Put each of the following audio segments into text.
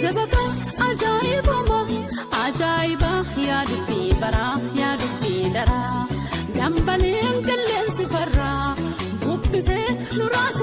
ajaba kan ajaa'iba moo ajaa'iba yaadubbii bara yaadubbii dara dambaleen qilleensi farraa bubbisee nuraas.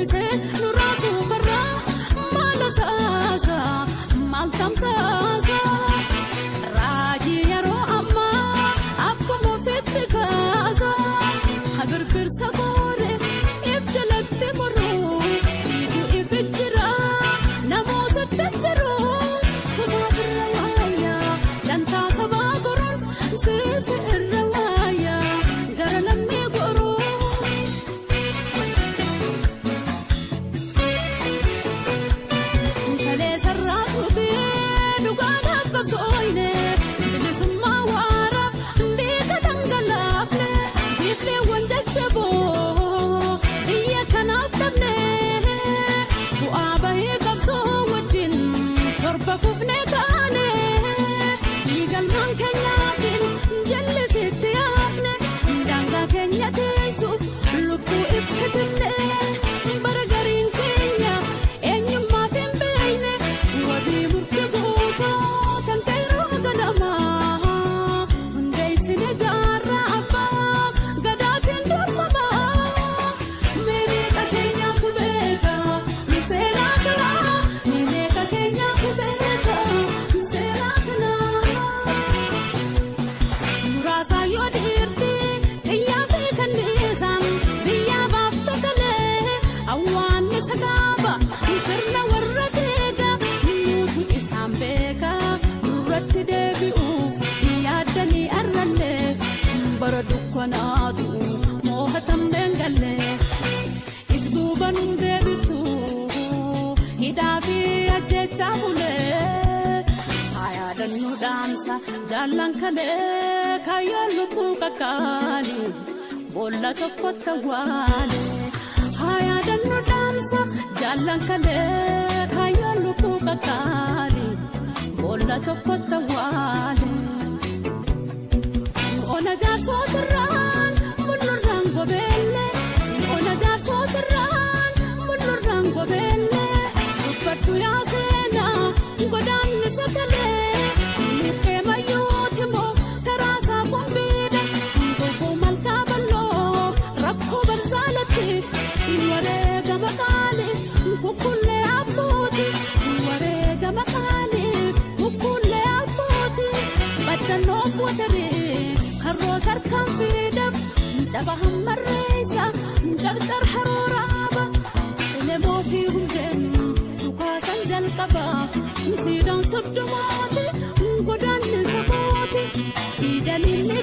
bize nur Ija bulee yaadannoo dhaamsa jaallan kalee kaayyoon lubbuu kakkaale boolla tokko tawaale. Yaadannoo dhaamsa jaallan kalee kaayyoon lubbuu kakkaale boolla tokko tawaale. Ola jaarsootirraan mullurraan gobeellee ola jaarsootirraan mullurraan gobeellee dubbaddu yaasee. wareega maqaanii bukullee abbootii wareega maqaanii bukullee abbootii baddannoo fuudaree karoota harkaan fiidaf jaba hammarreessa jarjar haroo raaba elemoo fi hundeen dhukaasan jalqaba siidan sobdomooti godaannisa mooti fiidanii ni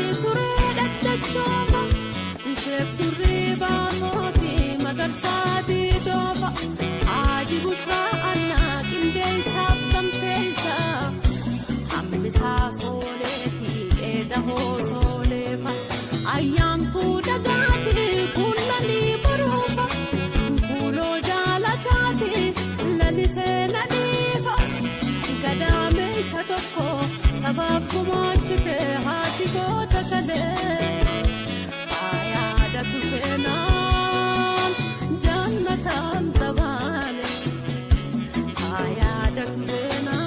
πάντα του ένα